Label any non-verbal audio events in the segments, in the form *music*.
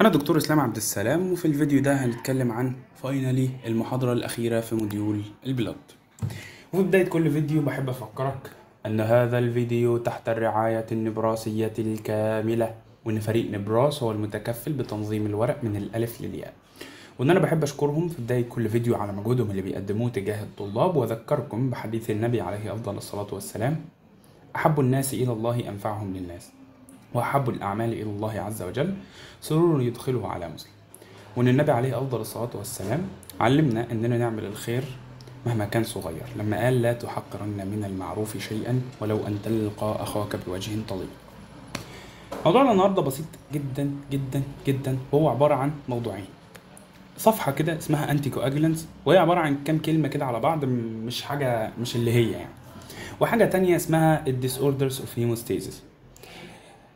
أنا دكتور إسلام عبد السلام وفي الفيديو ده هنتكلم عن finally المحاضرة الأخيرة في module ال blood وفي بداية كل فيديو بحب أفكرك أن هذا الفيديو تحت الرعاية النبراسية الكاملة وإن فريق نبراس هو المتكفل بتنظيم الورق من الألف للياء. وإن أنا بحب أشكرهم في بداية كل فيديو على مجهودهم اللي بيقدموه تجاه الطلاب وأذكركم بحديث النبي عليه أفضل الصلاة والسلام أحب الناس إلى الله أنفعهم للناس. وأحب الأعمال إلى الله عز وجل سرور يدخله على مسلم. وإن النبي عليه أفضل الصلاة والسلام علمنا إننا نعمل الخير مهما كان صغير. لما قال لا تحقرن من المعروف شيئا ولو أن تلقى أخاك بوجه طليق. موضوعنا النهاردة بسيط جدا جدا جدا وهو عبارة عن موضوعين. صفحة كده اسمها انتي كواجلانس وهي عبارة عن كام كلمة كده على بعض مش حاجة مش اللي هي يعني. وحاجة تانية اسمها ال disorders of hemostasis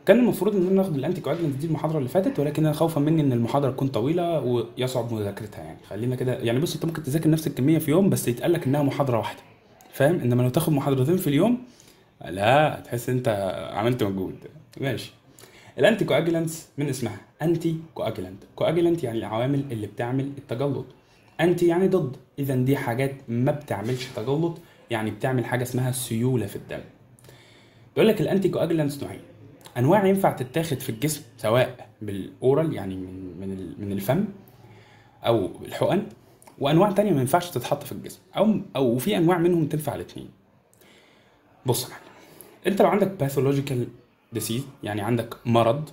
كان المفروض إن أنا ناخد ال anticoagulants دي المحاضرة اللي فاتت ولكن أنا خوفا مني إن المحاضرة تكون طويلة ويصعب مذاكرتها يعني. خلينا كده يعني بص أنت ممكن تذاكر نفس الكمية في يوم بس يتقال لك إنها محاضرة واحدة. فاهم؟ إنما لو تاخد محاضرتين في اليوم لا تحس أنت عملت مجهود. ماشي. ال anticoagulants من اسمها؟ anticoagulant coagulant يعني العوامل اللي بتعمل التجلط. anti يعني ضد. اذا دي حاجات ما بتعملش تجلط يعني بتعمل حاجة اسمها سيولة في الدم. بيقول لك ال anticoagulants نوعين. أنواع ينفع تتاخد في الجسم سواء بال oral يعني من من من الفم أو الحقن وأنواع تانية ما ينفعش تتحط في الجسم أو أو في أنواع منهم تنفع الاثنين بص يا معلم أنت لو عندك pathological disease يعني عندك مرض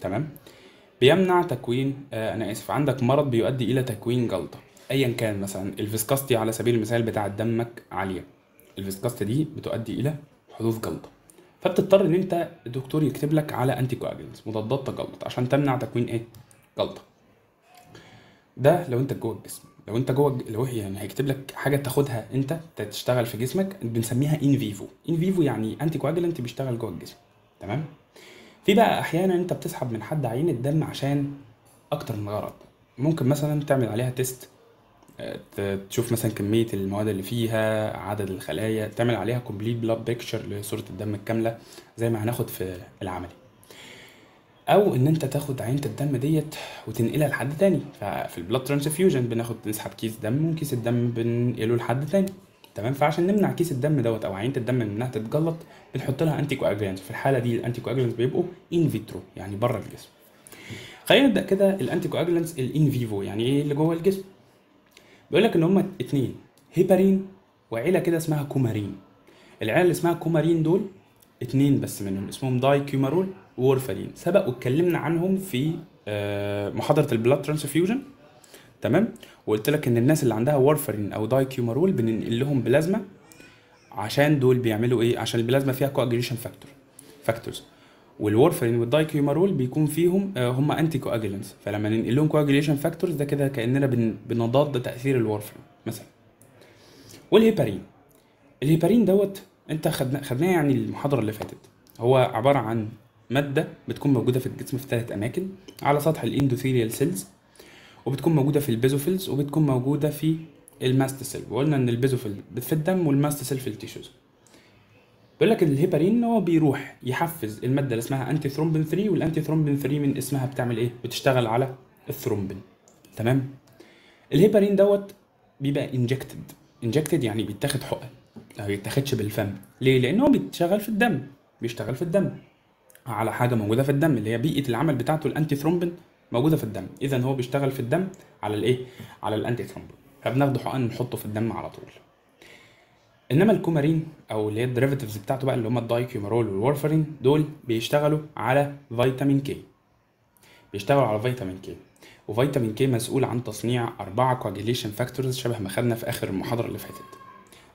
تمام؟ بيمنع تكوين آه أنا آسف عندك مرض بيؤدي إلى تكوين جلطة ايا كان مثلا ال viscosity على سبيل المثال بتاع دمك عالية ال viscosity دي بتؤدي إلى حدوث جلطة. فبتضطر إن أنت الدكتور يكتب لك على anticoagulants مضادات تجلط عشان تمنع تكوين إيه؟ جلطة. ده لو أنت جوه الجسم لو أنت جوه لو يعني هيكتب لك حاجة تاخدها أنت تشتغل في جسمك بنسميها in vivo in vivo يعني anticoagulant بيشتغل جوه الجسم تمام؟ في بقى أحيانا أنت بتسحب من حد عينه دم عشان أكتر من غرض. ممكن مثلا تعمل عليها test تشوف مثلا كمية المواد اللي فيها عدد الخلايا تعمل عليها complete blood picture لصورة الدم الكاملة زي ما هناخد في العملي. أو إن أنت تاخد عينة الدم ديت وتنقلها لحد تاني. ففي ال blood transfusion بناخد نسحب كيس دم وكيس الدم بننقله لحد تاني. تمام؟ فعشان نمنع كيس الدم دوت أو عينة الدم من إنها تتجلط بنحط لها anticoagulant في الحالة دي ال anticoagulant بيبقوا in vitro يعني بره الجسم. خلينا نبدأ كده ال anticoagulants ال in vivo يعني إيه اللي جوه الجسم؟ بيقول لك إن هما اتنين هيبارين وعيلة كده اسمها كومارين. العيلة اللي اسمها كومارين دول اتنين بس منهم اسمهم dicumarol و warfarin سبق واتكلمنا عنهم في آه، محاضرة ال blood transfusion تمام؟ وقلت لك إن الناس اللي عندها warfarin أو dicumarol بننقل لهم بلازما عشان دول بيعملوا إيه؟ عشان البلازما فيها coagulation factor factors وال warfarin وال dicumarol بيكون فيهم آه، هم anticoagulants فلما ننقل لهم coagulation factors ده كده كأننا بن- بنضاد تأثير ال warfarin مثلا. وال heparin. ال heparin دوت أنت خدنا خدناه يعني المحاضرة اللي فاتت. هو عبارة عن مادة بتكون موجودة في الجسم في ثلاث أماكن على سطح ال endothelial cells وبتكون موجودة في ال basophils وبتكون موجودة في ال mast cell وقلنا إن ال basophil في الدم وال mast cell في ال tissues. بيقول لك الهيبارين هو بيروح يحفز المادة اللي اسمها antithrombin 3 وال antithrombin 3 من اسمها بتعمل إيه؟ بتشتغل على الثرومبين تمام؟ الهيبارين دوت بيبقى injected injected يعني بيتاخد حقن. ما بيتاخدش بالفم. ليه؟ لأن هو بيشتغل في الدم. بيشتغل في الدم. على حاجة موجودة في الدم اللي هي بيئة العمل بتاعته ال antithrombin موجودة في الدم. اذا هو بيشتغل في الدم على الإيه؟ على ال antithrombin فبناخده حقن نحطه في الدم على طول. إنما الكومارين أو اللي هي ال derivatives بتاعته بقى اللي هم ال dicumarol وال warfarin دول بيشتغلوا على vitamin K بيشتغلوا على vitamin K و vitamin K مسؤول عن تصنيع أربعة coagulation factors شبه ما خدنا في آخر المحاضرة اللي فاتت.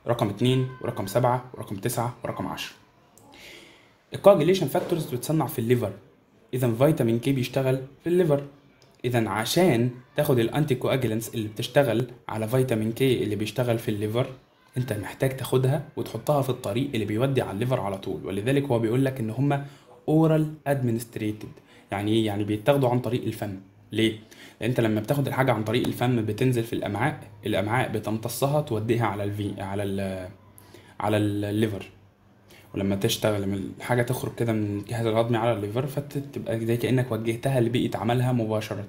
رقم اتنين ورقم سبعة ورقم تسعة ورقم عشرة. ال coagulation factors بتصنع في ال liver. إذا vitamin K بيشتغل في ال liver. إذا عشان تاخد ال anticoagulants اللي بتشتغل على vitamin K اللي بيشتغل في ال liver انت محتاج تاخدها وتحطها في الطريق اللي بيودي على ال liver على طول. ولذلك هو بيقول لك إن هما orally administrated يعني إيه؟ يعني بيتاخدوا عن طريق الفم. ليه؟ لأن أنت لما بتاخد الحاجة عن طريق الفم بتنزل في الأمعاء الأمعاء بتمتصها توديها على الفي على ال على ال liver. ولما تشتغل لما الحاجة تخرج كده من الجهاز الهضمي على ال liver فتبقى زي كأنك وجهتها لبيئة عملها مباشرة.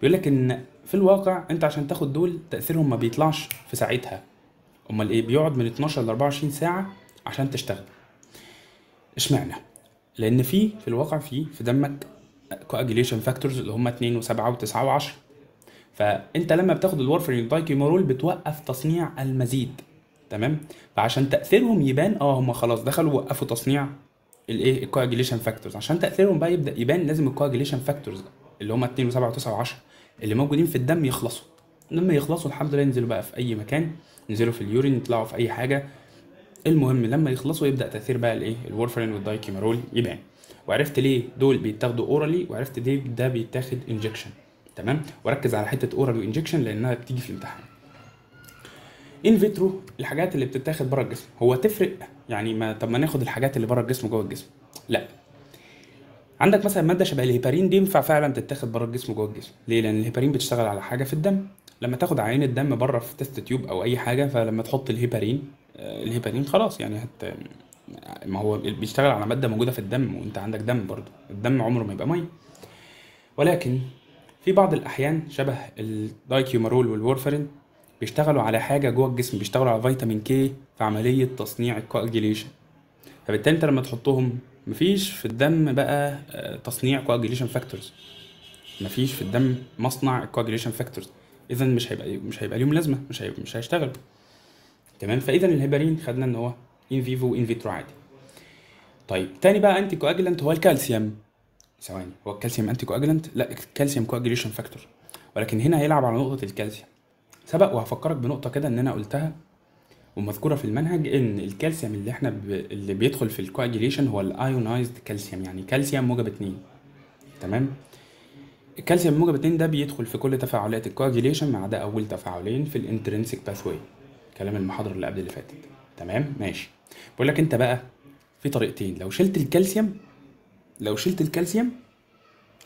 بيقول لك إن في الواقع أنت عشان تاخد دول تأثيرهم ما بيطلعش في ساعتها. أمال إيه؟ بيقعد من 12 ل 24 ساعة عشان تشتغل. إشمعنى؟ لأن في في الواقع في في دمك coagulation factors اللي هم 2 و7 و9 و10 فأنت لما بتاخد ال warfarin وال dicoumarol بتوقف تصنيع المزيد. تمام؟ فعشان تأثيرهم يبان آه هم خلاص دخلوا وقفوا تصنيع الايه ال coagulation factors عشان تأثيرهم بقى يبدأ يبان لازم ال coagulation factors اللي هم 2 و7 و9 و10 اللي موجودين في الدم يخلصوا. لما يخلصوا الحمد لله ينزلوا بقى في أي مكان. ينزلوا في ال urine يطلعوا في أي حاجة. المهم لما يخلصوا يبدأ تأثير بقى الإيه؟ ال warfarin وال dicoumarol يبان. وعرفت ليه دول بيتاخدوا orally وعرفت ليه ده بيتاخد injection تمام؟ وركز على حتة oral و injection لأنها بتيجي في الامتحان. in vitro الحاجات اللي بتتاخد بره الجسم هو تفرق؟ يعني ما طب ما ناخد الحاجات اللي بره الجسم جوه الجسم. لا. عندك مثلا مادة شبه الهيبارين دي ينفع فعلا تتاخد بره الجسم جوه الجسم. ليه؟ لأن الهيبارين بتشتغل على حاجة في الدم. لما تاخد عينة دم بره في test tube أو أي حاجة فلما تحط الهيبارين آه، الهيبارين خلاص يعني هت ما هو بيشتغل على مادة موجودة في الدم وأنت عندك دم برضه. الدم عمره ما يبقى مية. ولكن في بعض الأحيان شبه ال dicoumarol وال warfarin بيشتغلوا على حاجة جوه الجسم بيشتغلوا على vitamin K في عملية تصنيع ال coagulation فبالتالي أنت لما تحطهم مفيش في الدم بقى آه، تصنيع coagulation factors مفيش في الدم مصنع ال coagulation factors اذا مش هيبقى مش هيبقى ليهم لازمة مش هيبقى مش هيشتغلوا. تمام؟ فاذا الهيبارين خدنا إن هو in vivo و in vitro عادي. طيب تاني بقى anticoagulant هو الكالسيوم. ثواني هو الكالسيوم anticoagulant لا الكالسيوم coagulation factor ولكن هنا هيلعب على نقطة الكالسيوم. سبق وهفكرك بنقطة كده إن أنا قلتها ومذكورة في المنهج إن الكالسيوم اللي إحنا ب... اللي بيدخل في ال coagulation هو ال ionized calcium يعني كالسيوم موجب 2 تمام؟ الكالسيوم موجب 2 ده بيدخل في كل تفاعلات ال coagulation ما عدا أول تفاعلين في ال intrinsic pathway كلام المحاضره اللي قبل اللي فاتت. تمام؟ ماشي. بقول لك أنت بقى في طريقتين لو شلت الكالسيوم لو شلت الكالسيوم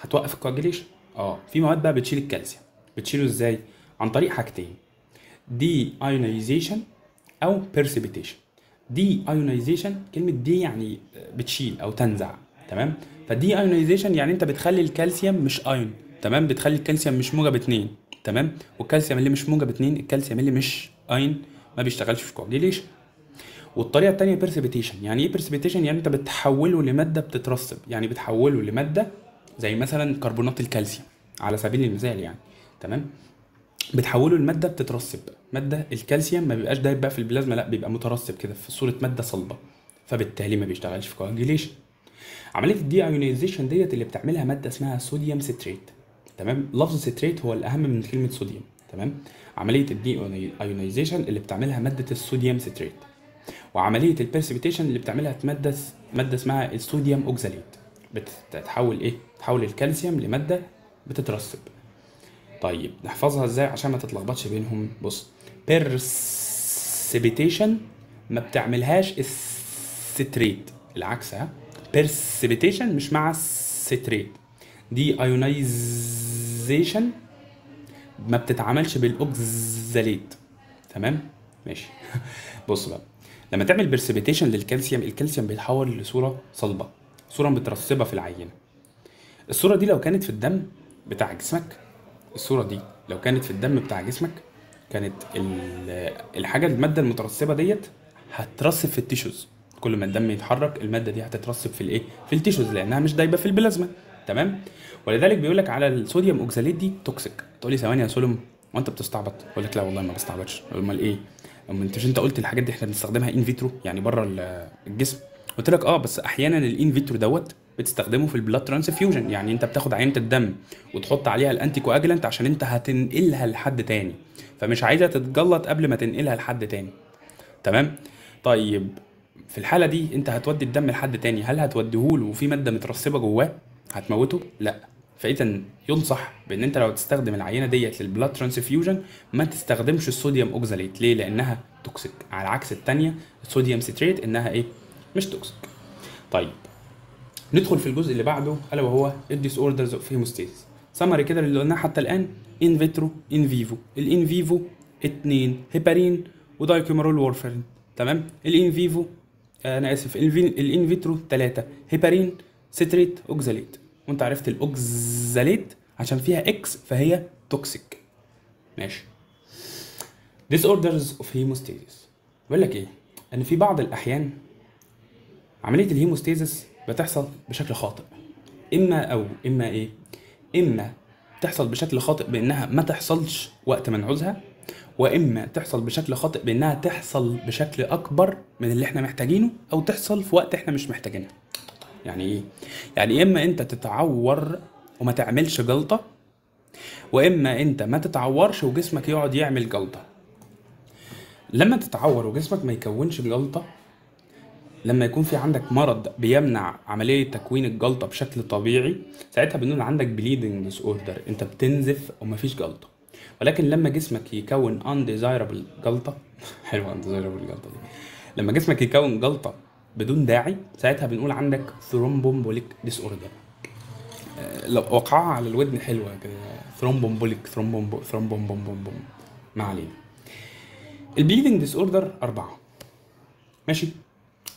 هتوقف ال coagulation آه في مواد بقى بتشيل الكالسيوم. بتشيله إزاي؟ عن طريق حاجتين deionization أو precipitation deionization كلمة دي يعني بتشيل أو تنزع. تمام؟ ف deionization يعني انت بتخلي الكالسيوم مش ايون تمام؟ بتخلي الكالسيوم مش موجب اتنين تمام؟ والكالسيوم اللي مش موجب اتنين الكالسيوم اللي مش ايون ما بيشتغلش في coagulation والطريقة الثانية precipitation يعني إيه precipitation يعني انت بتحوله لمادة بتترسب يعني بتحوله لمادة زي مثلا كربونات الكالسيوم على سبيل المثال يعني تمام؟ بتحوله لمادة بتترسب. مادة الكالسيوم ما بيبقاش دايب بقى في البلازما لا بيبقى مترسب كده في صورة مادة صلبة فبالتالي ما بيشتغلش في coagulation عملية ال deionization ديت اللي بتعملها مادة اسمها sodium citrate تمام؟ لفظ citrate هو الأهم من كلمة صوديوم تمام؟ عملية ال deionization اللي بتعملها مادة ال sodium citrate وعملية ال precipitation اللي بتعملها مادة مادة اسمها ال sodium oxalate بتتحول إيه؟ تحول الكالسيوم لمادة بتترسب. طيب نحفظها إزاي عشان ما تتلخبطش بينهم؟ بص precipitation ما بتعملهاش ال citrate العكس ها؟ precipitation مش مع ال citrate deionization ما بتتعملش بال oxalate تمام؟ ماشي. *laughs* بص بقى. لما تعمل precipitation للكالسيوم الكالسيوم بيتحول لصورة صلبة صورة مترسبه في العينة. الصورة دي لو كانت في الدم بتاع جسمك الصورة دي لو كانت في الدم بتاع جسمك كانت ال- الحاجة المادة المترسبه ديت هترسب في ال tissues كل ما الدم يتحرك المادة دي هتترسب في الإيه؟ في ال tissues لأنها مش دايبة في البلازما. تمام؟ ولذلك بيقول لك على ال sodium oxalate دي toxic تقول لي ثواني يا سولم وأنت بتستعبط. أقول لك لا والله ما بستعبطش. أمال إيه؟ أمال أنت مش أنت قلت الحاجات دي إحنا بنستخدمها in vitro يعني بره ال- الجسم؟ قلت لك آه بس أحيانا ال in vitro دوت بتستخدمه في ال blood transfusion يعني أنت بتاخد عينة الدم وتحط عليها ال anticoagulant عشان أنت هتنقلها لحد تاني. فمش عايزها تتجلط قبل ما تنقلها لحد تاني. تمام؟ طيب في الحالة دي انت هتودي الدم لحد تاني هل هتوديهوله وفي مادة مترسبة جواه هتموته؟ لا. فاذا ينصح بان انت لو تستخدم العينة ديت لل blood transfusion ما تستخدمش ال sodium oxalate ليه؟ لأنها toxic على عكس الثانية ال sodium citrate إنها إيه؟ مش toxic طيب. ندخل في الجزء اللي بعده ألا وهو ال disorders of hemostasis سمري كده اللي قلناه حتى الآن in vitro in vivo ال in vivo اتنين heparin و dicoumarol و warfarin تمام؟ ال in vivo أنا آسف. ال in vitro 3 heparin citrate oxalate. وأنت عرفت ال oxalate عشان فيها X فهي toxic ماشي. Disorders of hemostasis. بقول لك إيه؟ إن في بعض الأحيان عملية ال hemostasis بتحصل بشكل خاطئ. إما أو إما إيه؟ إما تحصل بشكل خاطئ بإنها ما تحصلش وقت ما نعوزها وإما تحصل بشكل خاطئ بأنها تحصل بشكل أكبر من اللي إحنا محتاجينه أو تحصل في وقت إحنا مش محتاجينها يعني إيه؟ يعني إما أنت تتعور وما تعملش جلطة واما أنت ما تتعورش وجسمك يقعد يعمل جلطة. لما تتعور وجسمك ما يكونش جلطة لما يكون في عندك مرض بيمنع عملية تكوين الجلطة بشكل طبيعي ساعتها بنقول عندك bleeding disorder أنت بتنزف ومفيش جلطة. ولكن لما جسمك يكون undesirable جلطة *laughs* حلوة undesirable جلطة دي. لما جسمك يكون جلطة بدون داعي ساعتها بنقول عندك thromboembolic disorder لو وقعها على الودن حلوة كده thromboembolic thromboem thromboem بوم بوم بوم ما علينا. ال bleeding disorder أربعة. ماشي.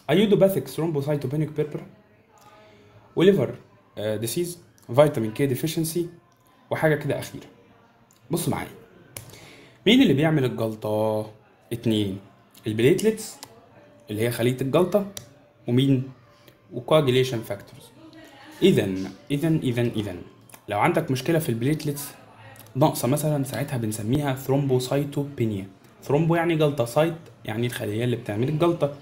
idiopathic thrombocytopenic purpura و liver disease vitamin K deficiency وحاجة كده أخيرة. بص معايا. مين اللي بيعمل الجلطة؟ اتنين. ال platelets اللي هي خلية الجلطة ومين؟ و coagulation factors اذا اذا اذا اذا لو عندك مشكلة في ال platelets ناقصة مثلا ساعتها بنسميها thrombocytopenia thrombo يعني جلطة cyte يعني الخلية اللي بتعمل الجلطة.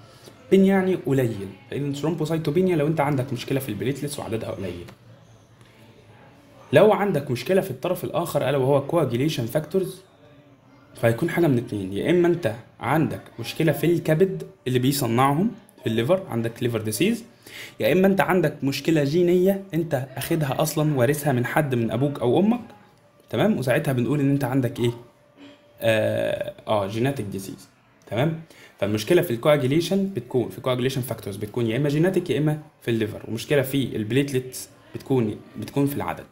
pen يعني قليل. لأن thrombocytopenia لو أنت عندك مشكلة في ال platelets وعددها قليل. لو عندك مشكلة في الطرف الآخر ألا وهو coagulation factors فهيكون حاجة من اتنين. يا إما أنت عندك مشكلة في الكبد اللي بيصنعهم في ال liver عندك liver disease يا إما أنت عندك مشكلة جينية أنت أخدها أصلا وارثها من حد من أبوك أو أمك. تمام؟ وساعتها بنقول إن أنت عندك إيه؟ آه, آه genetic disease تمام؟ فالمشكلة في ال coagulation بتكون في coagulation factors بتكون يا إما genetic يا إما في ال liver. ومشكلة في ال platelets بتكون بتكون في العدد.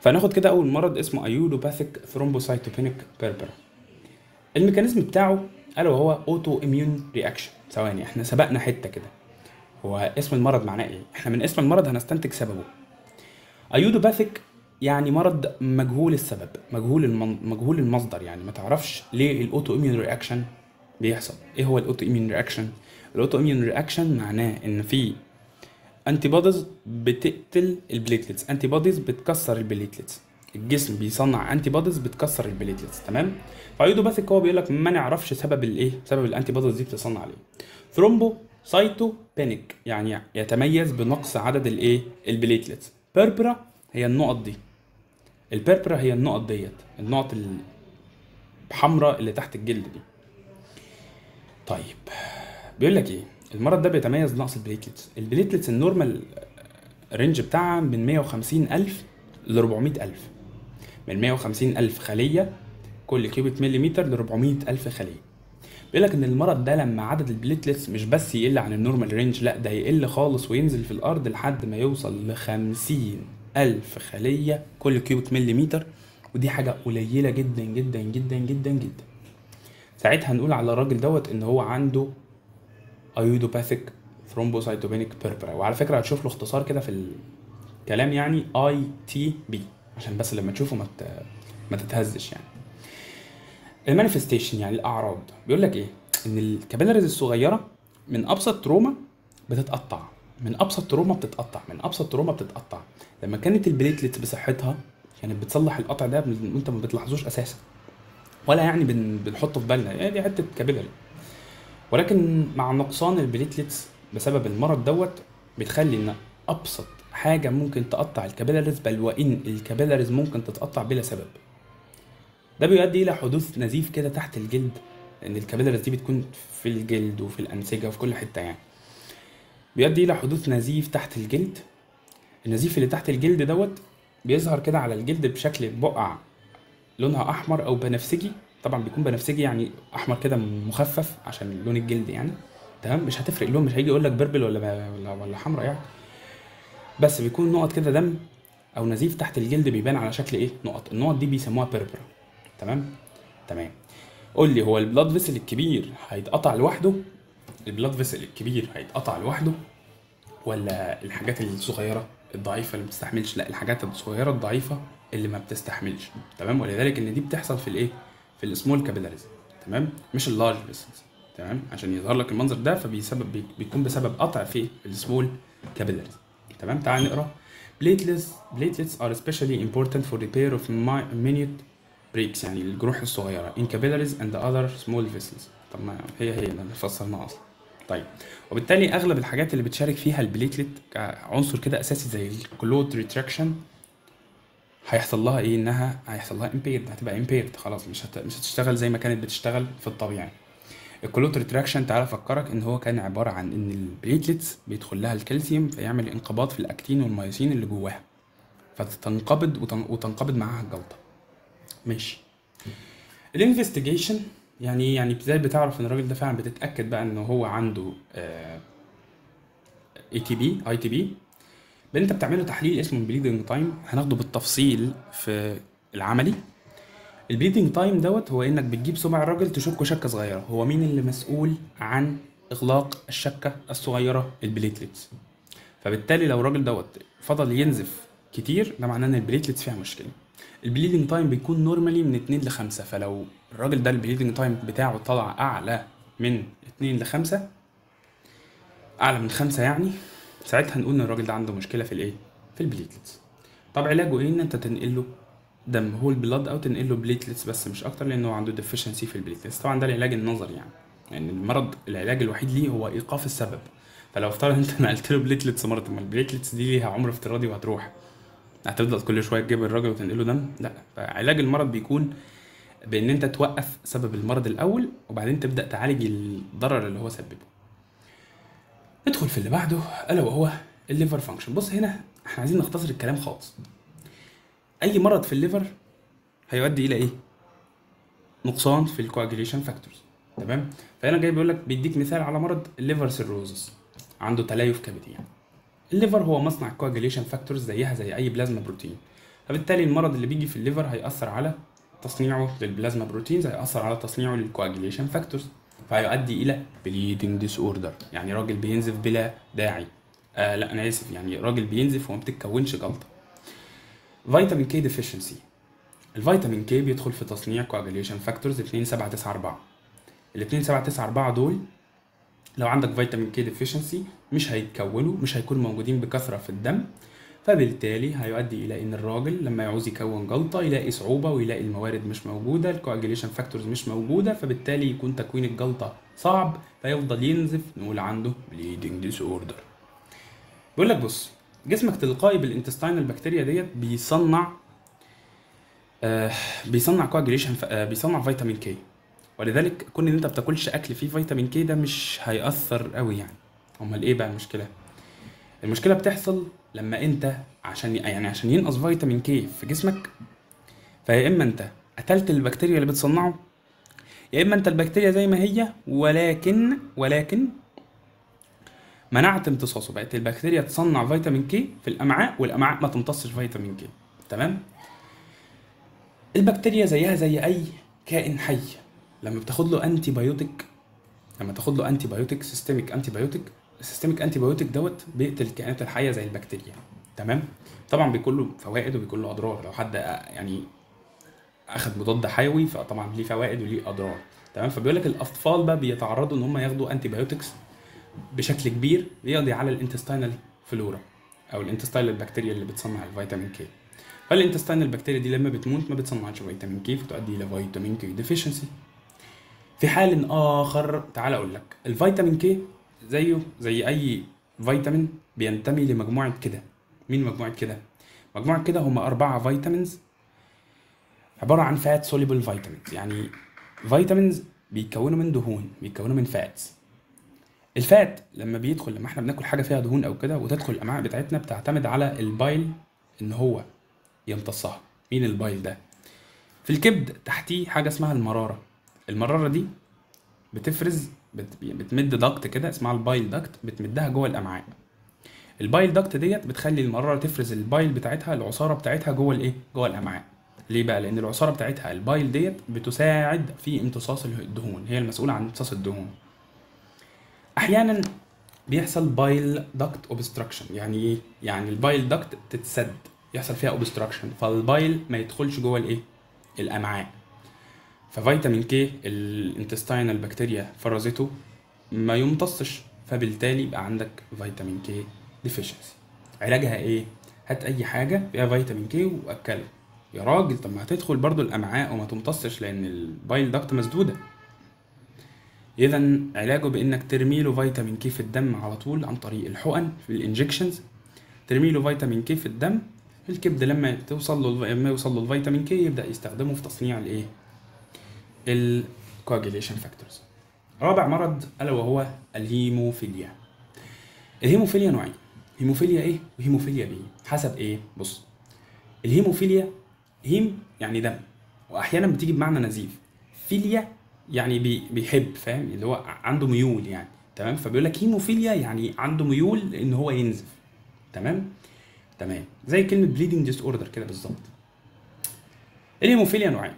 فناخد كده أول مرض اسمه idiopathic thrombocytopenic purpura ال mechanism بتاعه الا وهو autoimmune reaction ثواني إحنا سبقنا حتة كده. هو اسم المرض معناه إيه؟ إحنا من اسم المرض هنستنتج سببه. idiopathic يعني مرض مجهول السبب مجهول المن... مجهول المصدر يعني. ما تعرفش ليه ال autoimmune reaction بيحصل. إيه هو ال autoimmune reaction ال autoimmune reaction معناه إن في antibodies بتقتل ال platelets antibodies بتكسر ال platelets الجسم بيصنع antibodies بتكسر ال platelets تمام؟ ف idiopathic هو بيقول لك ما نعرفش سبب الايه؟ سبب ال antibodies دي بتصنع ليه. thrombocytopenic يعني يتميز بنقص عدد الايه؟ ال platelets purpura هي النقط دي. ال purpura هي النقط ديت النقط الحمراء اللي تحت الجلد دي. طيب بيقول لك إيه؟ المرض ده بيتميز بنقص ال platelets ال platelets ال normal range بتاعها من 150 ألف ل 400 ألف. من 150 ألف خلية كل cubic millimeter ل 400 ألف خلية. بيقول لك إن المرض ده لما عدد ال platelets مش بس يقل عن ال normal range لأ ده يقل خالص وينزل في الأرض لحد ما يوصل ل 50 ألف خلية كل cubic millimeter. ودي حاجة قليلة جدا جدا جدا جدا جدا. ساعتها نقول على الراجل دوت إن هو عنده idiopathic thrombocytopenic purpura وعلى فكرة هتشوف له اختصار كده في الكلام يعني ITP عشان بس لما تشوفه ما ما تتهزش يعني. ال manifestation يعني الأعراض. بيقول لك إيه؟ إن ال capillaries الصغيرة من أبسط trauma بتتقطع. من أبسط trauma بتتقطع. من أبسط trauma بتتقطع. لما كانت ال platelet بصحتها كانت بتصلح القطع ده وأنت ما بتلاحظوش أساسا. ولا يعني بن بنحطه في بالنا. يعني دي حتة capillary. ولكن مع نقصان ال platelets بسبب المرض دوت بتخلي إن أبسط حاجة ممكن تقطع ال capillaries بل وإن ال capillaries ممكن تتقطع بلا سبب. ده بيؤدي إلى حدوث نزيف كده تحت الجلد لأن ال capillaries دي بتكون في الجلد وفي الأنسجة وفي كل حتة يعني. بيؤدي إلى حدوث نزيف تحت الجلد. النزيف اللي تحت الجلد دوت بيظهر كده على الجلد بشكل بقع لونها أحمر أو بنفسجي. طبعا بيكون بنفسجي يعني أحمر كده مخفف عشان لون الجلد يعني. تمام؟ مش هتفرق اللون مش هيجي يقول لك purple ولا ولا, ولا حمرا يعني. بس بيكون نقط كده دم أو نزيف تحت الجلد بيبان على شكل إيه؟ نقط. النقط دي بيسموها purpura تمام؟ تمام. قول لي هو ال blood vessel الكبير هيتقطع لوحده؟ ال blood vessel الكبير هيتقطع لوحده ولا الحاجات الصغيرة الضعيفة اللي ما بتستحملش؟ لا الحاجات الصغيرة الضعيفة اللي ما بتستحملش. تمام؟ ولذلك إن دي بتحصل في الإيه؟ في ال small capillaries تمام؟ مش ال large vessels تمام؟ عشان يظهر لك المنظر ده فبيسبب بي- بيكون بسبب قطع في ال small capillaries تمام؟ تعال نقرأ. Platelets are especially important for repair of mi- minute breaks يعني الجروح الصغيرة in capillaries and other small vessels. طب ما هي هي اللي فصلناها أصلا. طيب وبالتالي أغلب الحاجات اللي بتشارك فيها ال platelet كعنصر كده أساسي زي ال clot retraction هيحصل لها إيه؟ إنها هيحصل لها impaired هتبقى impaired خلاص مش هت... مش هتشتغل زي ما كانت بتشتغل في الطبيعي. ال clot retraction تعالى أفكرك إن هو كان عبارة عن إن ال platelets بيدخل لها الكالسيوم فيعمل انقباض في ال actin وال myosin اللي جواها. فتنقبض وتن... وتنقبض معاها الجلطة. ماشي. ال investigation يعني إيه؟ يعني إزاي بتعرف إن الراجل ده فعلا بتتأكد بقى إن هو عنده اي تي بي اي تي بي انت بتعمله تحليل اسمه ال bleeding time هناخده بالتفصيل في العملي. ال bleeding time دوت هو انك بتجيب صبع الراجل تشكه شكة صغيرة. هو مين اللي مسؤول عن إغلاق الشكة الصغيرة؟ ال platelets فبالتالي لو الراجل دوت فضل ينزف كتير ده معناه إن ال platelets فيها مشكلة. ال bleeding time بيكون normally من 2 ل 5 فلو الراجل ده ال bleeding time بتاعه طلع أعلى من 2 ل 5 أعلى من 5 يعني ساعتها نقول إن الراجل ده عنده مشكلة في الإيه؟ في ال platelets. طب علاجه إيه إن أنت تنقل له دم؟ whole blood أو تنقل له platelets بس مش أكتر لأنه عنده deficiency في ال platelets. طبعا ده العلاج النظري يعني. يعني المرض العلاج الوحيد ليه هو إيقاف السبب. فلو افترض أنت *laughs* نقلت له platelets مرض ما ال platelets دي ليها عمر افتراضي وهتروح. هتفضل كل شوية تجيب الراجل وتنقل له دم؟ لا. فعلاج المرض بيكون بإن أنت توقف سبب المرض الأول وبعدين تبدأ تعالج الضرر اللي هو سببه. ندخل في اللي بعده ألا وهو ال liver function بص هنا إحنا عايزين نختصر الكلام خالص. أي مرض في ال liver هيؤدي إلى إيه؟ نقصان في ال coagulation factors تمام؟ فهنا جاي بيقول لك بيديك مثال على مرض ال liver cirrhosis عنده تليف كبدي يعني ال liver هو مصنع ال coagulation factors زيها زي أي plasma protein فبالتالي المرض اللي بيجي في ال liver هيأثر على تصنيعه لل plasma proteins هيأثر على تصنيعه لل coagulation factors فهيؤدي إلى bleeding disorder يعني راجل بينزف بلا داعي. آه لا أنا آسف. يعني راجل بينزف وما بتتكونش جلطة. vitamin K deficiency ال vitamin K بيدخل في تصنيع coagulation factors 2794 ال 2794 دول لو عندك vitamin K deficiency مش هيتكونوا مش هيكونوا موجودين بكثرة في الدم. فبالتالي هيؤدي إلى إن الراجل لما يعوز يكون جلطة يلاقي صعوبة ويلاقي الموارد مش موجودة ال coagulation factors مش موجودة فبالتالي يكون تكوين الجلطة صعب فيفضل ينزف نقول عنده bleeding disorder بيقول لك بص جسمك تلقائي بال intestinal bacteria ديت بيصنع آه بيصنع coagulation آه بيصنع vitamin K ولذلك كون إن أنت بتاكلش أكل فيه vitamin K ده مش هيأثر قوي يعني. أمال إيه بقى المشكلة؟ المشكلة بتحصل لما انت عشان يعني عشان ينقص vitamin K في جسمك فيا إما انت قتلت البكتيريا اللي بتصنعه يا إما انت البكتيريا زي ما هي ولكن ولكن منعت امتصاصه. بقت البكتيريا تصنع vitamin K في الأمعاء والأمعاء ما تمتصش vitamin K تمام؟ البكتيريا زيها زي أي كائن حي. لما بتاخد له antibiotic لما تاخد له antibiotic systemic antibiotic ال systemic antibiotic دوت بيقتل الكائنات الحية زي البكتيريا. تمام؟ طبعا بيكون له فوائد وبيكون له أضرار. لو حد يعني اخذ مضاد حيوي فطبعا ليه فوائد وليه أضرار. تمام؟ فبيقول لك الأطفال بقى بيتعرضوا إن هم ياخدوا antibiotics بشكل كبير بيقضي على ال intestinal flora أو ال intestinal bacteria اللي بتصنع ال vitamin K فال intestinal bacteria دي لما بتموت ما بتصنعش vitamin K فتؤدي إلى vitamin K deficiency في حال آخر تعال أقول لك ال vitamin K زيه زي أي فيتامين بينتمي لمجموعة كده. مين مجموعة كده؟ مجموعة كده هم أربعة vitamins عبارة عن fat soluble vitamins يعني vitamins بيتكونوا من دهون بيتكونوا من fats ال fat لما بيدخل لما إحنا بناكل حاجة فيها دهون أو كده وتدخل الأمعاء بتاعتنا بتعتمد على ال bile إن هو يمتصها. مين ال bile ده؟ في الكبد تحتيه حاجة اسمها المرارة. المرارة دي بتفرز بت... بتمد ضغط كده اسمها ال bile duct بتمدها جوه الأمعاء. ال bile duct ديت بتخلي المرارة تفرز ال bile بتاعتها العصارة بتاعتها جوه الإيه؟ جوه الأمعاء. ليه بقى؟ لأن العصارة بتاعتها ال bile ديت بتساعد في امتصاص الدهون هي المسؤولة عن امتصاص الدهون. أحيانا بيحصل bile duct obstruction يعني إيه؟ يعني ال bile duct تتسد يحصل فيها obstruction فال bile ما يدخلش جوه الإيه؟ الأمعاء. ف vitamin K ال intestinal bacteria فرزته ما يمتصش فبالتالي يبقى عندك vitamin K deficiency علاجها إيه؟ هات أي حاجة فيها vitamin K وأكله. يا راجل طب ما هتدخل برضو الأمعاء وما تمتصش لأن ال bile duct مسدودة. اذا علاجه بإنك ترمي له vitamin K في الدم على طول عن طريق الحقن في ال injections. ترمي له vitamin K في الدم الكبد لما توصل له لما يوصل له ال vitamin K يبدأ يستخدمه في تصنيع الإيه؟ ال coagulation factors رابع مرض ألا وهو ال hemophilia. ال hemophilia نوعين. hemophilia A و hemophilia B. حسب إيه؟ بص. ال hemophilia hem يعني دم. وأحيانا بتيجي بمعنى نزيف. philia يعني بي بيحب فاهم؟ اللي هو عنده ميول يعني. تمام؟ فبيقول لك هيموفيليا يعني عنده ميول إن هو ينزف. تمام؟ تمام. زي كلمة bleeding disorder كده بالظبط. الهيموفيليا نوعين.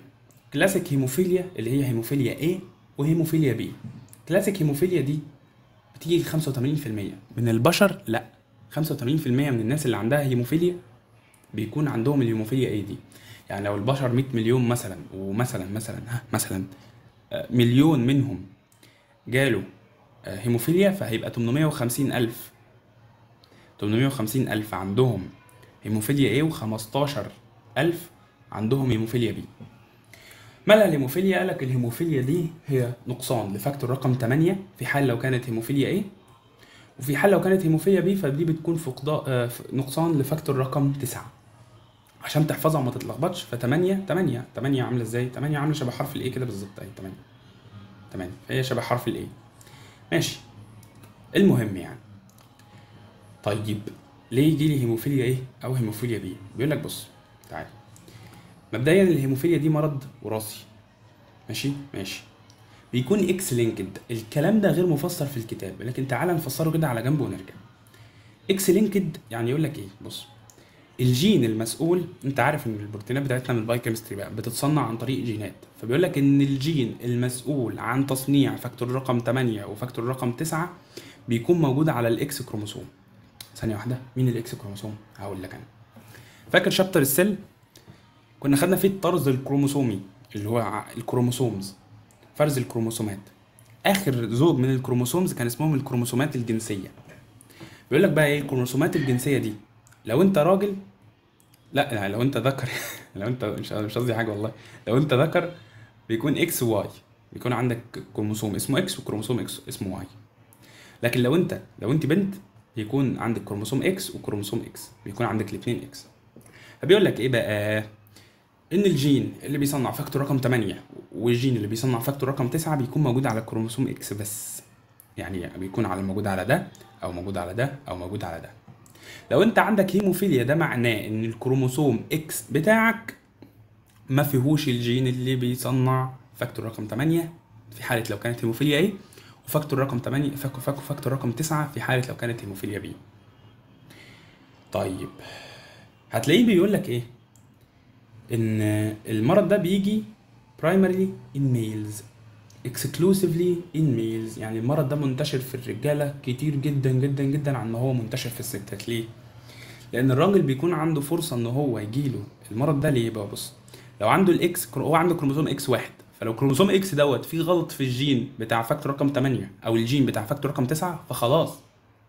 classic hemophilia اللي هي hemophilia A و hemophilia B. classic hemophilia دي بتيجي 85% من البشر لا. 85% من الناس اللي عندها هيموفيليا بيكون عندهم ال hemophilia A دي. يعني لو البشر 100 مليون مثلا ومثلا مثلا ها مثلا آه، مليون منهم جاله آه، هيموفيليا فهيبقى 850 ألف. 850 ألف عندهم hemophilia A و15 ألف عندهم hemophilia B. مالها الهيموفيليا قالك الهيموفيليا دي هي نقصان ل factor رقم 8 في حال لو كانت hemophilia A وفي حال لو كانت hemophilia B فدي بتكون فقدان آه، نقصان ل factor رقم 9 عشان تحفظها وما تتلخبطش ف 8 8 8 عاملة إزاي؟ 8 عاملة شبه حرف ال A كده بالظبط. اهي 8 8 فهي شبه حرف ال A ماشي. المهم يعني. طيب ليه يجي لي hemophilia A أو hemophilia B بيقول لك بص تعالى مبدئيا الهيموفيليا دي مرض وراثي. ماشي؟ ماشي. بيكون X-linked الكلام ده غير مفسر في الكتاب لكن تعالى نفسره كده على جنب ونرجع. X-linked يعني يقول لك إيه؟ بص. الجين المسؤول أنت عارف إن البروتينات بتاعتنا من ال biochemistry بقى بتتصنع عن طريق جينات. فبيقول لك إن الجين المسؤول عن تصنيع factor رقم 8 و factor رقم 9 بيكون موجود على ال X chromosome. ثانية واحدة. مين ال X chromosome؟ هقول لك أنا. فاكر chapter ال cell؟ كنا خدنا فيه الطرز الكروموسومي اللي هو ال chromosomes فرز الكروموسومات. آخر زوج من ال chromosomes كان اسمهم الكروموسومات الجنسية. بيقول لك بقى إيه الكروموسومات الجنسية دي؟ لو أنت راجل لا لا، لو أنت ذكر *laughs* لو أنت مش مش قصدي حاجة والله. لو أنت ذكر بيكون XY بيكون عندك كروموسوم اسمه X و chromosome X اسمه Y. لكن لو أنت لو أنت بنت بيكون عندك chromosome X و chromosome X بيكون عندك الاثنين X. فبيقول لك إيه بقى؟ إن الجين اللي بيصنع factor رقم 8 والجين اللي بيصنع factor رقم 9 بيكون موجود على ال chromosome X بس. يعني بيكون على موجود على ده أو موجود على ده أو موجود على ده. لو أنت عندك هيموفيليا ده معناه إن ال chromosome X بتاعك ما فيهوش الجين اللي بيصنع factor رقم 8 في حالة لو كانت hemophilia A؟ و factor رقم 8 factor factor factor رقم 9 في حالة لو كانت hemophilia B. طيب هتلاقيه بيقول لك إيه؟ إن المرض ده بيجي primarily in males. Exclusively in males. يعني المرض ده منتشر في الرجالة كتير جدا جدا جدا عن ما هو منتشر في الستات. ليه؟ لأن الراجل بيكون عنده فرصة إن هو يجيله المرض ده. ليه بقى؟ بص لو عنده ال X هو عنده chromosome X واحد. فلو chromosome X دوت فيه غلط في الجين بتاع factor رقم 8 أو الجين بتاع factor رقم 9 فخلاص.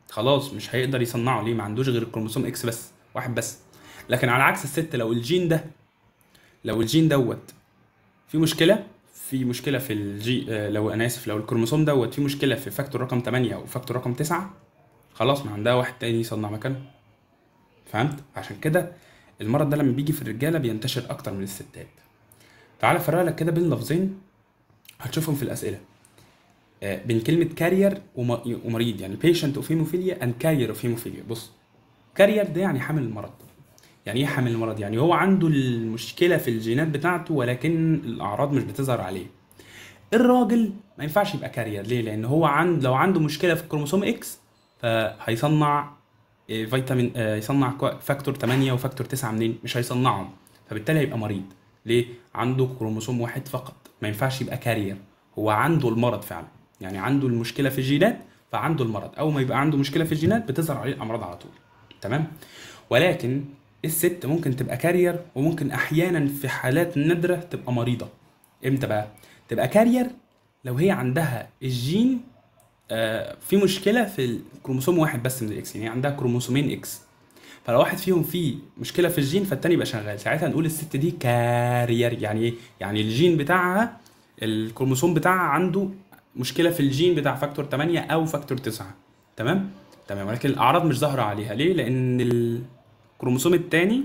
خلاص مش هيقدر يصنعه. ليه؟ ما عندوش غير ال chromosome X بس واحد بس. لكن على عكس الست لو الجين ده لو الجين دوت في مشكلة في مشكلة في الجي آه، لو أنا آسف لو الكروموسوم دوت في مشكلة في factor رقم 8 أو factor رقم 9 خلاص ما عندها واحد تاني يصنع مكانه. فهمت؟ عشان كده المرض ده لما بيجي في الرجالة بينتشر أكتر من الستات. تعال أفرق لك كده بين لفظين هتشوفهم في الأسئلة. آه، بين كلمة carrier ومريض يعني patient of hemophilia and carrier of hemophilia. بص carrier ده يعني حامل المرض. يعني إيه حامل المرض؟ يعني هو عنده المشكلة في الجينات بتاعته ولكن الأعراض مش بتظهر عليه. الراجل ما ينفعش يبقى carrier. ليه؟ لأن هو عند لو عنده مشكلة في ال chromosome X فهيصنع إيه، فيتامين آه، يصنع factor 8 و factor 9 منين؟ مش هيصنعهم. فبالتالي هيبقى مريض. ليه؟ عنده كروموسوم واحد فقط. ما ينفعش يبقى carrier. هو عنده المرض فعلا. يعني عنده المشكلة في الجينات فعنده المرض. أول ما يبقى عنده مشكلة في الجينات بتظهر عليه الأمراض على طول. تمام؟ ولكن الست ممكن تبقى carrier وممكن أحيانا في حالات نادرة تبقى مريضة. إمتى بقى؟ تبقى carrier لو هي عندها الجين آه، في مشكلة في الكروموسوم واحد بس من ال X يعني عندها كروموسومين X. فلو واحد فيهم فيه مشكلة في الجين فالتاني يبقى شغال. ساعتها نقول الست دي carrier يعني إيه؟ يعني الجين بتاعها الكروموسوم بتاعها عنده مشكلة في الجين بتاع factor 8 أو factor 9 تمام؟ تمام. ولكن الأعراض مش ظاهرة عليها. ليه؟ لأن الكروموسوم الثاني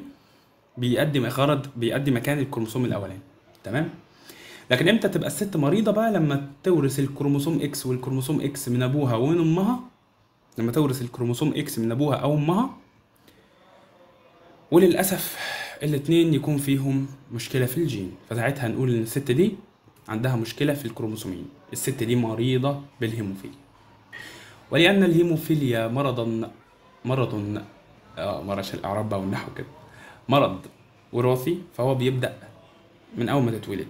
بيقدم غرض بيقدم مكان الكروموسوم الأولاني. تمام؟ لكن إمتى تبقى الست مريضة بقى؟ لما تورث ال chromosome X وال chromosome X من أبوها ومن أمها. لما تورث ال chromosome X من أبوها أو أمها. وللأسف الاتنين يكون فيهم مشكلة في الجين. فساعتها نقول إن الست دي عندها مشكلة في الكروموسومين. الست دي مريضة بالهيموفيليا. ولأن الهيموفيليا مرضا مرض آه مرش الاعراب والنحو كده. مرض وراثي فهو بيبدأ من أول ما تتولد.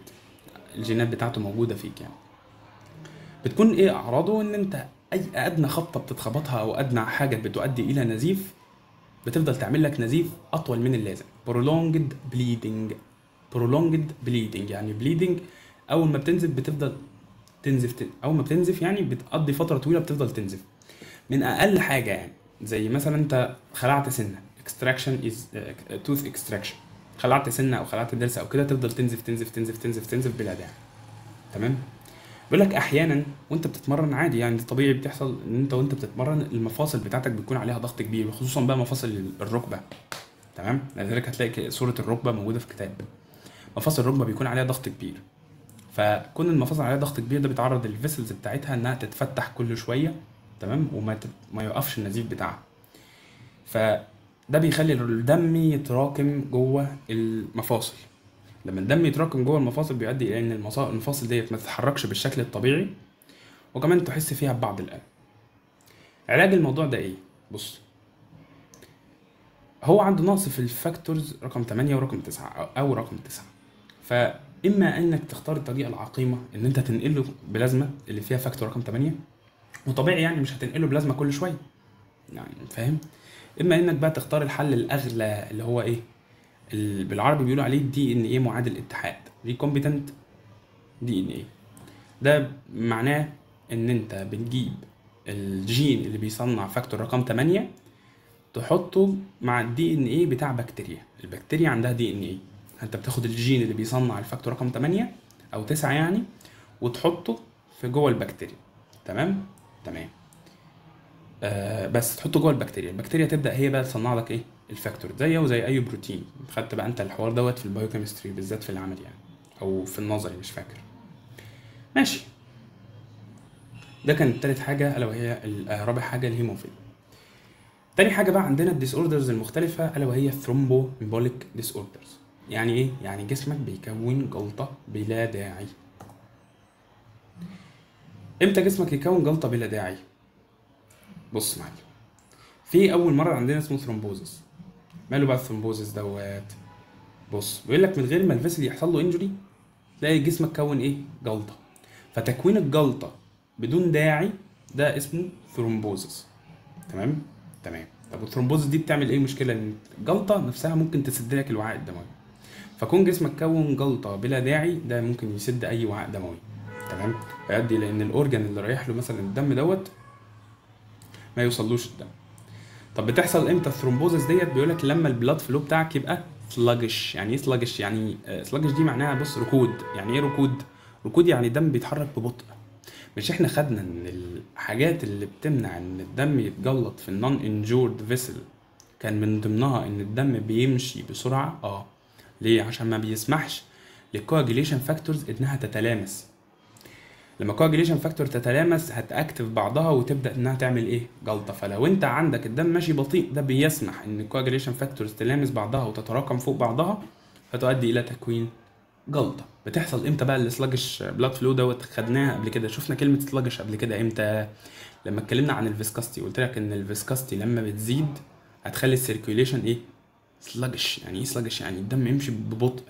الجينات بتاعته موجودة فيك يعني. بتكون إيه أعراضه؟ إن أنت أي أدنى خبطة بتتخبطها أو أدنى حاجة بتؤدي إلى نزيف بتفضل تعمل لك نزيف أطول من اللازم. prolonged bleeding. prolonged bleeding يعني bleeding أول ما بتنزف بتفضل تنزف تن... أول ما بتنزف يعني بتقضي فترة طويلة بتفضل تنزف. من أقل حاجة يعني. زي مثلا أنت خلعت سنة. Is uh, tooth extraction. خلعت سنة أو خلعت ضرس أو كده تفضل تنزف تنزف تنزف تنزف تنزف بلا داعي. تمام؟ بيقول لك أحيانا وأنت بتتمرن عادي يعني طبيعي بتحصل إن أنت وأنت بتتمرن المفاصل بتاعتك بيكون عليها ضغط كبير خصوصا بقى مفاصل الركبة. تمام؟ لذلك هتلاقي صورة الركبة موجودة في كتاب. مفاصل الركبة بيكون عليها ضغط كبير. فكون المفاصل عليها ضغط كبير ده بيتعرض الفيسلز بتاعتها إنها تتفتح كل شوية. تمام؟ وما ت... ما يوقفش النزيف بتاعها. فده بيخلي الدم يتراكم جوه المفاصل. لما الدم يتراكم جوه المفاصل بيؤدي إلى إن المفاصل ديت ما تتحركش بالشكل الطبيعي وكمان تحس فيها ببعض الالم علاج الموضوع ده إيه؟ بص. هو عنده نقص في ال factors رقم 8 ورقم 9 أو- أو رقم 9 فاما إنك تختار الطريقة العقيمة إن أنت تنقله بلازما اللي فيها factor رقم 8 وطبيعي يعني مش هتنقله بلازما كل شوية. يعني فاهم؟ إما إنك بقى تختار الحل الأغلى اللي هو إيه؟ ال- بالعربي بيقولوا عليه دي ان إيه معادل اتحاد. ريكومبتنت دي ان إيه ده معناه إن أنت بتجيب الجين اللي بيصنع factor رقم 8 تحطه مع ال DNA بتاع بكتيريا. البكتيريا عندها DNA انت بتاخد الجين اللي بيصنع ال factor رقم 8 أو 9 يعني وتحطه في جوه البكتيريا. تمام؟ تمام. آه بس تحطه جوه البكتيريا. البكتيريا تبدأ هي بقى تصنع لك إيه؟ ال factor. زيه وزي أي بروتين. خدت بقى أنت الحوار دوت في ال biochemistry بالذات في العملي يعني. أو في النظري مش فاكر. ماشي. ده كانت تالت حاجة ألا وهي آه، رابع حاجة الهيموفيليا. تاني حاجة بقى عندنا ال disorders المختلفة ألا وهي thromboembolic disorders يعني إيه؟ يعني جسمك بيكون جلطه بلا داعي. إمتى جسمك يكون جلطة بلا داعي؟ بص يا معلم في أول مرة عندنا اسمه thrombosis ماله بقى ال thrombosis دوت؟ بص بيقول لك من غير ما ال vessel يحصل له injury تلاقي جسمك كون إيه؟ جلطة. فتكوين الجلطة بدون داعي ده اسمه thrombosis تمام؟ تمام. طب ال thrombosis دي بتعمل إيه مشكلة؟ إن الجلطة نفسها ممكن تسد لك الوعاء الدموي. فكون جسمك كون جلطة بلا داعي ده ممكن يسد أي وعاء دموي. تمام؟ فيؤدي لأن ال organ اللي رايح له مثلا الدم دوت ما يوصلوش الدم. طب بتحصل إمتى؟ ال thrombosis ديت بيقول لك لما ال blood flow بتاعك يبقى sluggish يعني إيه sluggish يعني sluggish دي معناها بص ركود. يعني إيه ركود؟ ركود يعني الدم بيتحرك ببطء. مش إحنا خدنا إن الحاجات اللي بتمنع إن الدم يتجلط في ال non-injured vessel كان من ضمنها إن الدم بيمشي بسرعة؟ آه. ليه؟ عشان ما بيسمحش لل coagulation factors إنها تتلامس. لما coagulation factor تتلامس هت activate بعضها وتبدأ إنها تعمل إيه؟ جلطة. فلو أنت عندك الدم ماشي بطيء ده بيسمح إن ال coagulation factors تلامس بعضها وتتراكم فوق بعضها فتؤدي إلى تكوين جلطة. بتحصل إمتى بقى ال sluggish blood flow دوت؟ خدناها قبل كده. شفنا كلمة sluggish قبل كده إمتى؟ لما اتكلمنا عن ال viscosity. قلت لك إن ال viscosity لما بتزيد هتخلي ال circulation إيه؟ sluggish يعني إيه sluggish يعني الدم يمشي ببطء.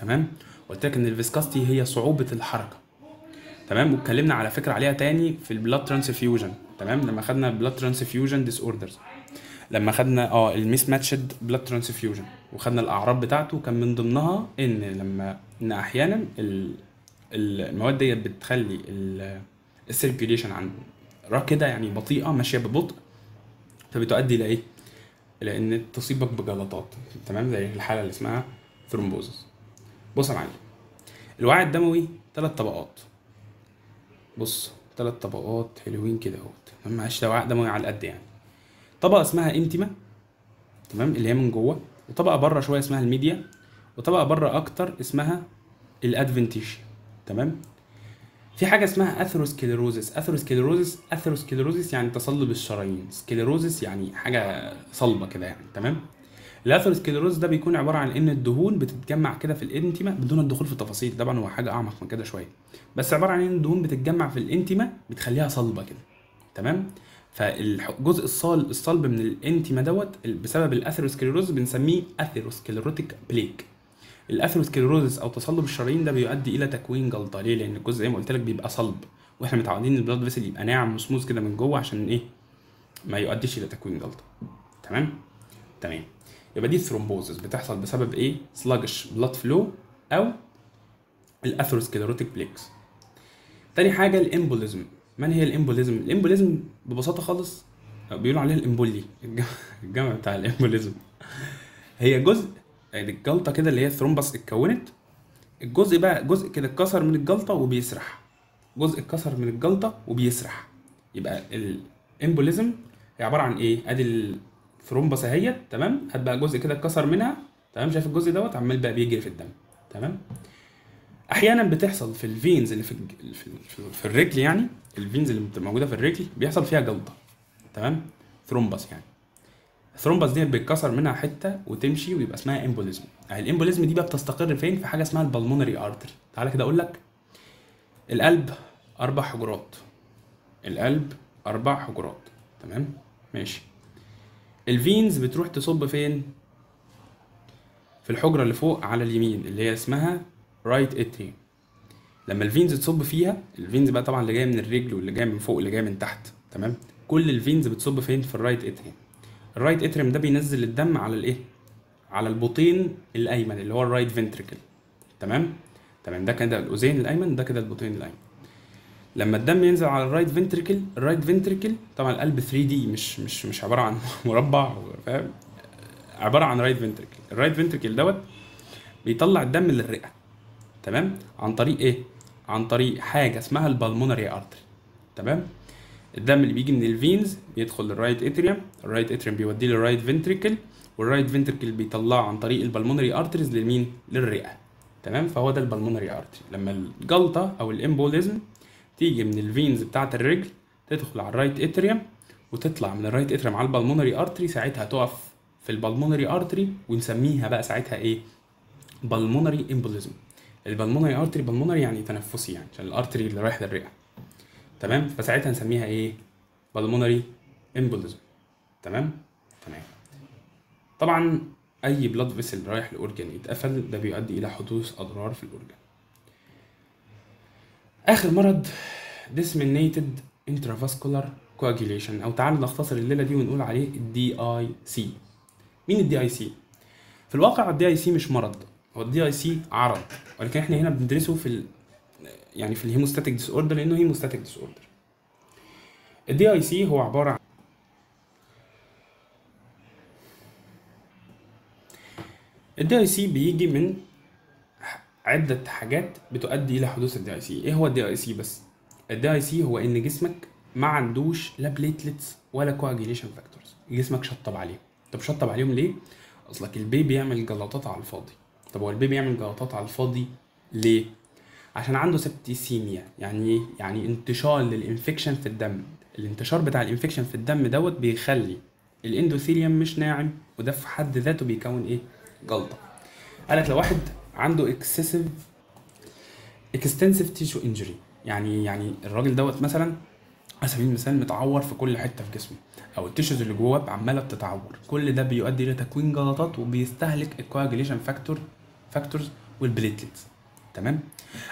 تمام؟ قلت لك إن ال viscosity هي صعوبة الحركة. تمام؟ واتكلمنا على فكرة عليها تاني في ال blood transfusion تمام؟ لما خدنا blood transfusion disorders لما خدنا آه ال mismatched blood transfusion وخدنا الأعراض بتاعته كان من ضمنها إن لما إن أحيانا ال- ال- المواد ديت بتخلي ال circulation عن راكده يعني بطيئة ماشية ببطء فبتؤدي إلى إيه؟ إلى إن تصيبك بجلطات. تمام؟ زي الحالة اللي اسمها thrombosis بص يا معلم. الوعاء الدموي ثلاث طبقات. بص ثلاث طبقات حلوين كده اهوت تمام؟ معلش ده وعاء دموي على القد يعني. طبقة اسمها intima تمام؟ اللي هي من جوه وطبقة بره شوية اسمها الميديا وطبقة بره أكتر اسمها ال adventitia تمام؟ في حاجة اسمها atherosclerosis atherosclerosis atherosclerosis يعني تصلب الشرايين. sclerosis يعني حاجة صلبة كده يعني تمام؟ ال atherosclerosis ده بيكون عبارة عن إن الدهون بتتجمع كده في ال intima بدون الدخول في التفاصيل. طبعا هو حاجة أعمق من كده شوية. بس عبارة عن إن الدهون بتتجمع في ال intima بتخليها صلبة كده. تمام؟ فالجزء الصال الصلب من ال intima دوت بسبب ال atherosclerosis بنسميه atherosclerotic plaque ال atherosclerosis أو تصلب الشرايين ده بيؤدي إلى تكوين جلطة. ليه؟ لأن الجزء زي ما قلت لك بيبقى صلب. وإحنا متعودين ال blood vessel يبقى ناعم وسموث كده من جوه عشان إيه؟ ما يؤديش إلى تكوين جلطة. تمام؟ تمام. يبقى دي thrombosis بتحصل بسبب إيه؟ sluggish blood flow أو ال atherosclerotic plaques تاني حاجة ال embolism من هي ال embolism ال embolism ببساطة خالص بيقولوا عليها ال emboli الج- الجمع بتاع ال embolism هي جزء يعني الجلطة كده اللي هي ال thrombus اتكونت. الجزء بقى جزء كده اتكسر من الجلطة وبيسرح. جزء اتكسر من الجلطة وبيسرح. يبقى ال embolism هي عبارة عن إيه؟ أدي ال thrombus اهيت تمام؟ هات بقى جزء كده اتكسر منها تمام؟ شايف الجزء دوت؟ عمال بقى بيجري في الدم تمام؟ أحيانا بتحصل في ال veins اللي في, في, في الرجل يعني ال veins اللي بتبقى موجودة في الرجل بيحصل فيها جلطة تمام؟ thrombus يعني. ال thrombus دي بيتكسر منها حتة وتمشي ويبقى اسمها embolism يعني ال embolism دي بقى بتستقر فين؟ في حاجة اسمها ال pulmonary artery تعالى كده أقول لك. القلب أربع حجرات. القلب أربع حجرات تمام؟ ماشي. ال veins بتروح تصب فين؟ في الحجرة اللي فوق على اليمين اللي هي اسمها right atrium لما ال veins تصب فيها ال veins بقى طبعا اللي جاية من الرجل واللي جاية من فوق واللي جاية من تحت تمام؟ كل ال veins بتصب فين؟ في ال right atrium ال right atrium ده بينزل الدم على الايه؟ على البطين الأيمن اللي هو ال right ventricle تمام؟ تمام ده كده الاذين الأيمن ده كده البطين الأيمن. لما الدم ينزل على ال right ventricle ال right ventricle طبعا القلب 3D مش مش مش عبارة عن *laughs* مربع فاهم؟ عبارة عن right ventricle. ال right ventricle دوت بيطلع الدم للرئة تمام؟ عن طريق إيه؟ عن طريق حاجة اسمها ال pulmonary artery تمام؟ الدم اللي بيجي من الفينز بيدخل للرايت اتريوم الرايت اتريوم بيوديه للرايت فنتريكل والرايت فنتريكل بيطلعه عن طريق ال pulmonary arteries لمين؟ للرئة تمام؟ فهو ده ال pulmonary artery لما الجلطة أو ال embolism تيجي من ال veins بتاعه الرجل تدخل على ال right atrium وتطلع من ال right atrium على ال pulmonary artery ساعتها تقف في ال pulmonary artery ونسميها بقى ساعتها إيه؟ pulmonary embolism. ال pulmonary artery pulmonary يعني تنفسي يعني عشان ال artery اللي رايح للرئة. تمام؟ فساعتها نسميها إيه؟ pulmonary embolism. تمام؟ تمام. طبعا أي blood vessel رايح ل organ يتقفل ده بيؤدي إلى حدوث أضرار في ال organ آخر مرض disseminated intravascular coagulation أو تعالوا نختصر الليلة دي ونقول عليه ال DIC مين ال DIC في الواقع ال DIC مش مرض هو ال DIC عرض ولكن إحنا هنا بندرسه في ال... يعني في ال hemostatic disorder لأنه hemostatic disorder ال DIC هو عبارة عن ال DIC بيجي من عدة حاجات بتؤدي إلى حدوث ال DIC، إيه هو ال DIC بس؟ ال DIC هو إن جسمك ما عندوش لا platelets ولا coagulation factors، جسمك شطب عليهم، طب شطب عليهم ليه؟ أصلك البيبي يعمل جلطات على الفاضي، طب هو البيبي يعمل جلطات على الفاضي ليه؟ عشان عنده septicemia، يعني إيه؟ يعني انتشار لل infection في الدم، الانتشار بتاع ال infection في الدم دوت بيخلي ال endothelium مش ناعم وده في حد ذاته بيكون إيه؟ جلطة. قالك لو واحد عنده excessive extensive tissue injury يعني يعني الراجل دوت مثلا على سبيل المثال متعور في كل حتة في جسمه أو ال tissues اللي جواه عمالة بتتعور. كل ده بيؤدي إلى تكوين جلطات وبيستهلك ال coagulation factor factors وال platelets تمام؟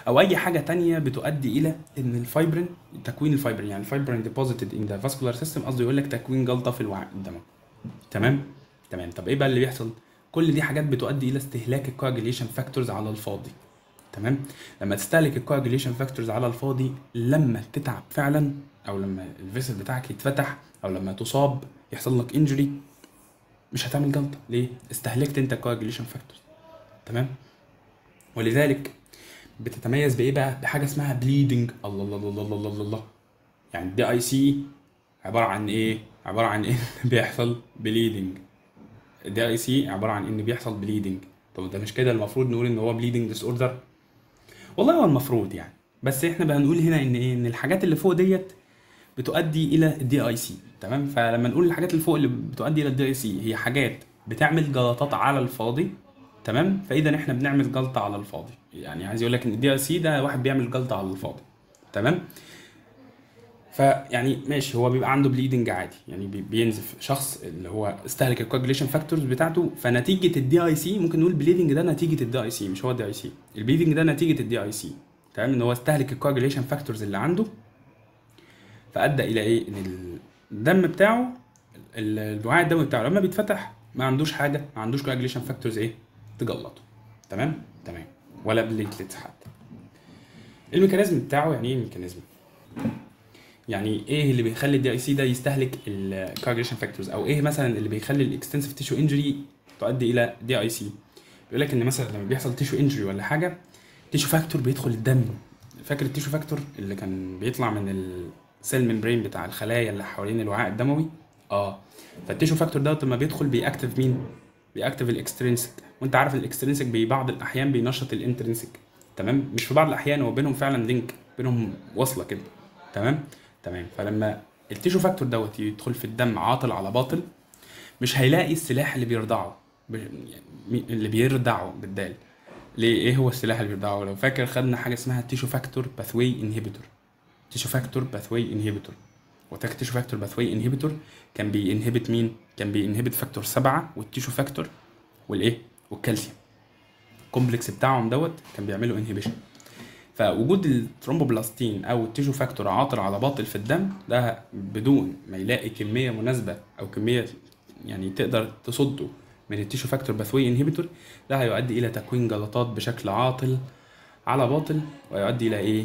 أو أي حاجة تانية بتؤدي إلى إن الفايبرين تكوين الفايبرين يعني ال fibrin deposited in the vascular system قصده يقول لك تكوين جلطة في الوعاء الدموي تمام؟ تمام. طب إيه بقى اللي بيحصل؟ كل دي حاجات بتؤدي إلى استهلاك ال coagulation factors على الفاضي. تمام؟ لما تستهلك ال coagulation factors على الفاضي لما تتعب فعلا أو لما ال vessel بتاعك يتفتح أو لما تصاب يحصل لك injury مش هتعمل جلطه ليه؟ استهلكت أنت ال coagulation factors تمام؟ ولذلك بتتميز بإيه بقى؟ بحاجة اسمها bleeding الله الله الله الله الله, الله. يعني ال DIC عبارة عن إيه؟ عبارة عن إيه؟ *laughs* بيحصل bleeding ال DIC عبارة عن إن بيحصل bleeding طب ده مش كده؟ المفروض نقول إن هو bleeding disorder والله هو المفروض يعني. بس إحنا بقى نقول هنا إن إيه؟ إن الحاجات اللي فوق ديت بتؤدي إلى ال DIC تمام؟ فلما نقول الحاجات اللي فوق اللي بتؤدي إلى ال DIC هي حاجات بتعمل جلطات على الفاضي. تمام؟ فإذا إحنا بنعمل جلطة على الفاضي. يعني عايز يقول لك إن ال DIC ده واحد بيعمل جلطة على الفاضي. تمام؟ فيعني ماشي هو بيبقى عنده bleeding عادي. يعني بي- بينزف شخص اللي هو استهلك ال coagulation factors بتاعته. فنتيجة ال DIC ممكن نقول ال bleeding ده نتيجة ال DIC مش هو ال DIC ال bleeding ده نتيجة ال DIC تمام؟ إن هو استهلك ال coagulation factors اللي عنده. فأدى إلى إيه؟ إن الدم بتاعه ال- الوعاء الدموي بتاعه لما بيتفتح ما عندوش حاجة ما عندوش coagulation factors إيه؟ تجلطه. تمام؟ تمام. ولا platelets حتى ال mechanism بتاعه يعني إيه ال mechanism؟ يعني إيه اللي بيخلي ال DIC ده يستهلك ال coagulation factors أو إيه مثلا اللي بيخلي ال extensive tissue injury تؤدي إلى DIC بيقول لك إن مثلا لما بيحصل tissue injury ولا حاجة tissue factor بيدخل الدم. فاكر ال tissue factor اللي كان بيطلع من ال cell membrane بتاع الخلايا اللي حوالين الوعاء الدموي؟ آه. فال tissue factor دوت لما بيدخل بيأكتف مين؟ بيأكتف ال extrinsic وأنت عارف ال extrinsic ببعض الأحيان بينشط ال intrinsic تمام؟ مش في بعض الأحيان هو بينهم فعلا link بينهم وصلة كده. تمام؟ تمام. فلما ال tissue factor دوت يدخل في الدم عاطل على باطل مش هيلاقي السلاح اللي بيرضعه. يعني اللي بيردعه بالدال. ليه؟ إيه هو السلاح اللي بيرضعه؟ لو فاكر خدنا حاجة اسمها tissue factor pathway inhibitor tissue factor pathway inhibitor وتاك tissue factor pathway inhibitor كان بينهبت مين؟ كان بينهبت factor سبعة وال tissue factor والإيه؟ والكالسيوم. ال complex بتاعهم دوت كان بيعملوا inhibition فوجود ال thromboplastin أو ال tissue factor عاطل على باطل في الدم ده بدون ما يلاقي كمية مناسبة أو كمية يعني تقدر تصده من ال tissue factor pathway inhibitor ده هيؤدي إلى تكوين جلطات بشكل عاطل على باطل ويؤدي إلى إيه؟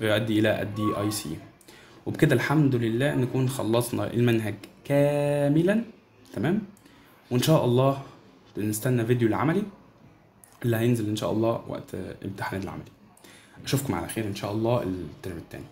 ويؤدي إلى ال DIC وبكده الحمد لله نكون خلصنا المنهج كاملا تمام؟ وإن شاء الله نستنى فيديو العملي اللي هينزل إن شاء الله وقت امتحان العملي. أشوفكم على خير إن شاء الله الترم التاني.